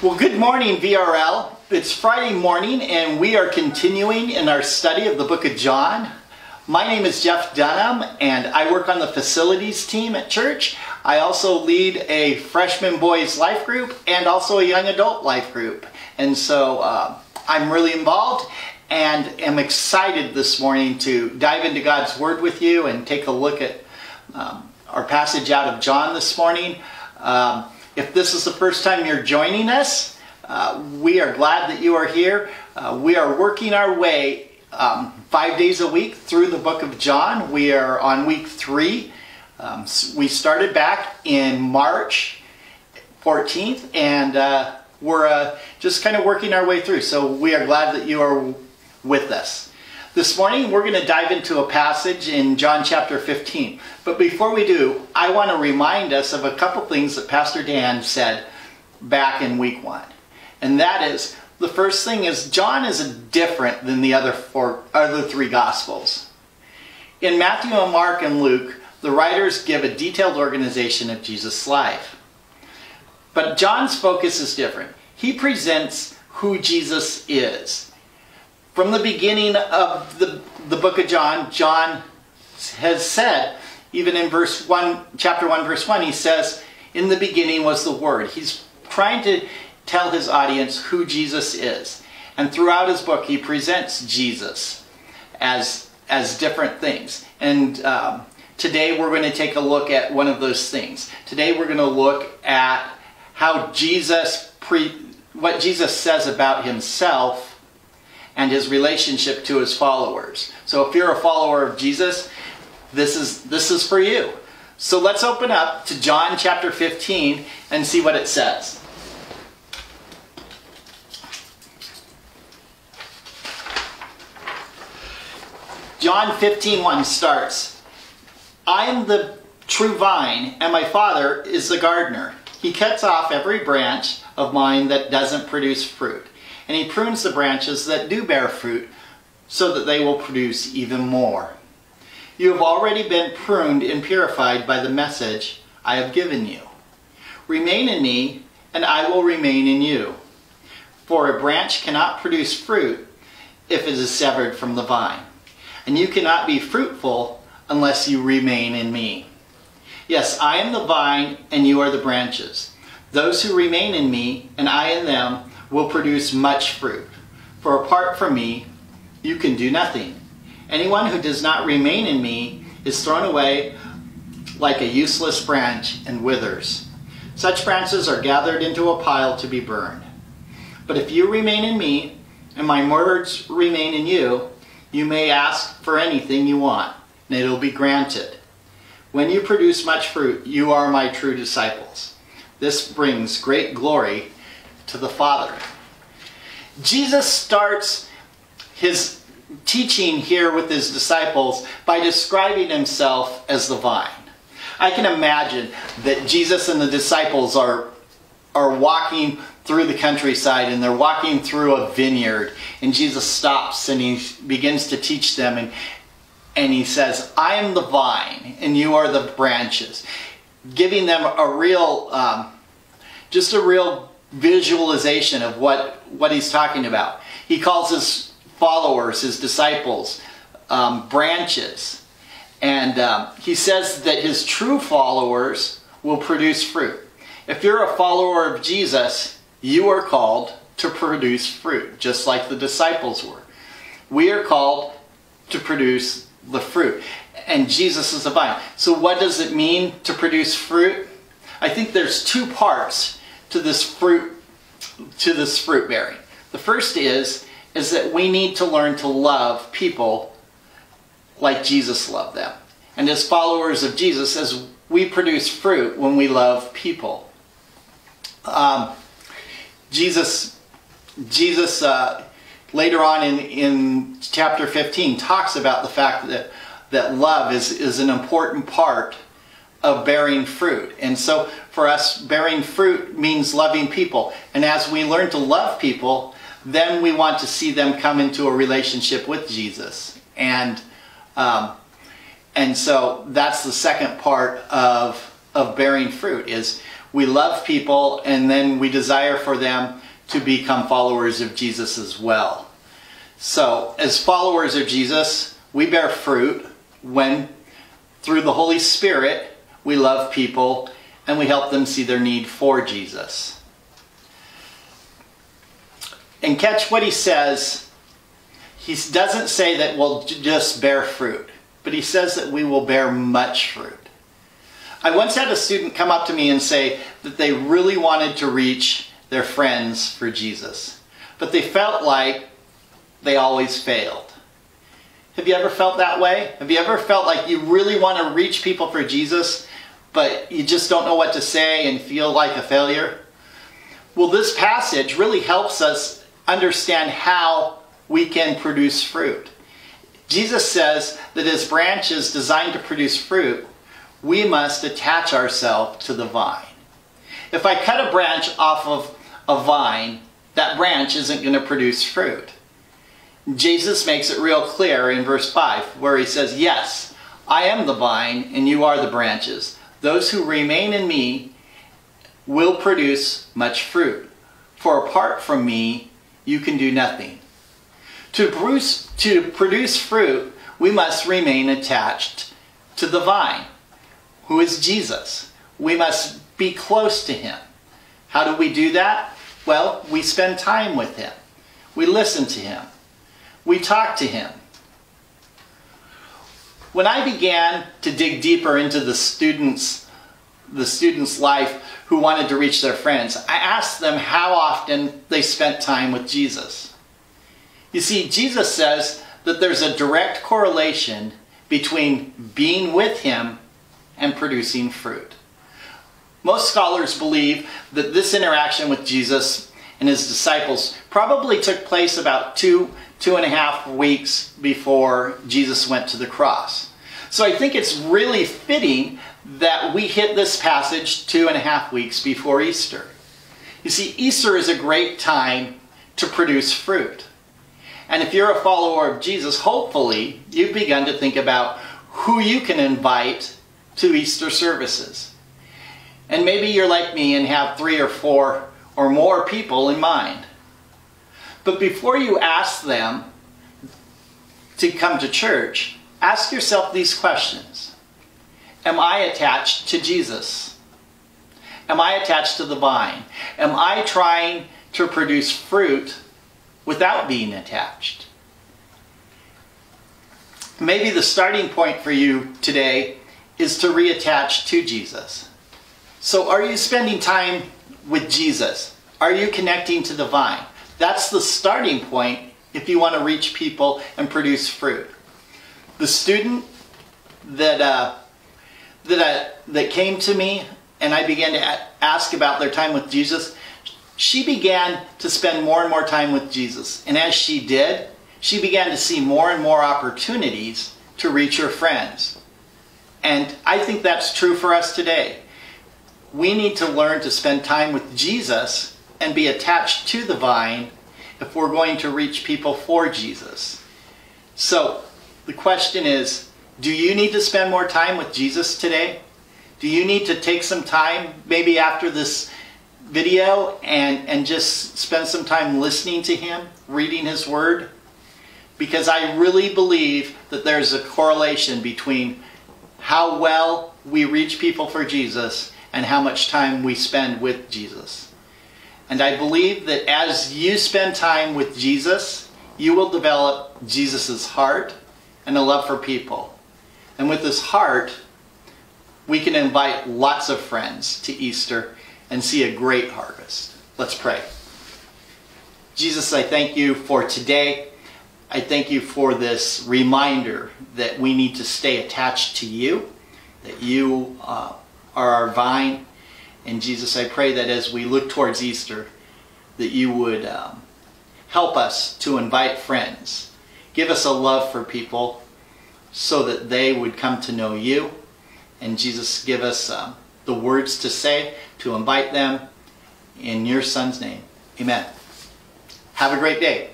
Well, good morning, VRL. It's Friday morning, and we are continuing in our study of the book of John. My name is Jeff Dunham, and I work on the facilities team at church. I also lead a freshman boys life group and also a young adult life group. And so uh, I'm really involved and am excited this morning to dive into God's Word with you and take a look at um, our passage out of John this morning. Um, if this is the first time you're joining us, uh, we are glad that you are here. Uh, we are working our way um, five days a week through the book of John. We are on week three. Um, we started back in March 14th and uh, we're uh, just kind of working our way through. So we are glad that you are with us. This morning we're going to dive into a passage in John chapter 15. But before we do, I want to remind us of a couple things that Pastor Dan said back in week one. And that is, the first thing is John is different than the other four, other three gospels. In Matthew and Mark and Luke, the writers give a detailed organization of Jesus' life. But John's focus is different. He presents who Jesus is from the beginning of the, the book of John, John has said, even in verse 1, chapter 1, verse 1, he says, In the beginning was the Word. He's trying to tell his audience who Jesus is. And throughout his book, he presents Jesus as, as different things. And um, today we're going to take a look at one of those things. Today we're going to look at how Jesus, pre, what Jesus says about himself and his relationship to his followers. So if you're a follower of Jesus, this is, this is for you. So let's open up to John chapter 15 and see what it says. John 15:1 starts, I am the true vine, and my Father is the gardener. He cuts off every branch of mine that doesn't produce fruit and he prunes the branches that do bear fruit so that they will produce even more. You have already been pruned and purified by the message I have given you. Remain in me, and I will remain in you. For a branch cannot produce fruit if it is severed from the vine, and you cannot be fruitful unless you remain in me. Yes, I am the vine, and you are the branches. Those who remain in me, and I in them, will produce much fruit. For apart from me, you can do nothing. Anyone who does not remain in me is thrown away like a useless branch and withers. Such branches are gathered into a pile to be burned. But if you remain in me, and my words remain in you, you may ask for anything you want, and it will be granted. When you produce much fruit, you are my true disciples. This brings great glory to the Father. Jesus starts his teaching here with his disciples by describing himself as the vine. I can imagine that Jesus and the disciples are, are walking through the countryside and they're walking through a vineyard and Jesus stops and he begins to teach them and, and he says, I am the vine and you are the branches. Giving them a real, um, just a real visualization of what, what he's talking about. He calls his followers, his disciples, um, branches. And um, he says that his true followers will produce fruit. If you're a follower of Jesus, you are called to produce fruit, just like the disciples were. We are called to produce the fruit. And Jesus is the vine. So what does it mean to produce fruit? I think there's two parts to this fruit to this fruit bearing. The first is is that we need to learn to love people like Jesus loved them. And as followers of Jesus, as we produce fruit when we love people. Um, Jesus, Jesus uh, later on in, in chapter 15 talks about the fact that, that love is, is an important part of bearing fruit. And so for us, bearing fruit means loving people. And as we learn to love people, then we want to see them come into a relationship with Jesus. And um, and so that's the second part of of bearing fruit is we we love people, and then we desire for them to become followers of Jesus as well. So, as followers of Jesus, we bear fruit when, through the Holy Spirit, we love people and we help them see their need for Jesus. And catch what he says. He doesn't say that we'll just bear fruit, but he says that we will bear much fruit. I once had a student come up to me and say that they really wanted to reach their friends for Jesus, but they felt like they always failed. Have you ever felt that way? Have you ever felt like you really want to reach people for Jesus, but you just don't know what to say and feel like a failure? Well, this passage really helps us understand how we can produce fruit. Jesus says that as branches designed to produce fruit, we must attach ourselves to the vine. If I cut a branch off of a vine, that branch isn't going to produce fruit. Jesus makes it real clear in verse 5 where he says, Yes, I am the vine and you are the branches. Those who remain in me will produce much fruit. For apart from me, you can do nothing. To produce, to produce fruit, we must remain attached to the vine, who is Jesus. We must be close to him. How do we do that? Well, we spend time with him. We listen to him we talk to him. When I began to dig deeper into the students, the students' life who wanted to reach their friends, I asked them how often they spent time with Jesus. You see, Jesus says that there's a direct correlation between being with him and producing fruit. Most scholars believe that this interaction with Jesus and his disciples probably took place about two two and a half weeks before Jesus went to the cross. So I think it's really fitting that we hit this passage two and a half weeks before Easter. You see, Easter is a great time to produce fruit. And if you're a follower of Jesus, hopefully you've begun to think about who you can invite to Easter services. And maybe you're like me and have three or four or more people in mind. But before you ask them to come to church, ask yourself these questions. Am I attached to Jesus? Am I attached to the vine? Am I trying to produce fruit without being attached? Maybe the starting point for you today is to reattach to Jesus. So, are you spending time with Jesus? Are you connecting to the vine? That's the starting point if you want to reach people and produce fruit. The student that uh, that uh, that came to me and I began to ask about their time with Jesus, she began to spend more and more time with Jesus. And as she did, she began to see more and more opportunities to reach her friends. And I think that's true for us today. We need to learn to spend time with Jesus and be attached to the vine if we're going to reach people for Jesus. So, the question is do you need to spend more time with Jesus today? Do you need to take some time, maybe after this video, and, and just spend some time listening to Him, reading His Word? Because I really believe that there's a correlation between how well we reach people for Jesus and how much time we spend with Jesus. And I believe that as you spend time with Jesus, you will develop Jesus' heart and a love for people. And with this heart, we can invite lots of friends to Easter and see a great harvest. Let's pray. Jesus, I thank you for today. I thank you for this reminder that we need to stay attached to you, that you uh, are our vine, and Jesus, I pray that as we look towards Easter, that you would um, help us to invite friends. Give us a love for people so that they would come to know you. And Jesus, give us um, the words to say to invite them in your Son's name. Amen. Have a great day.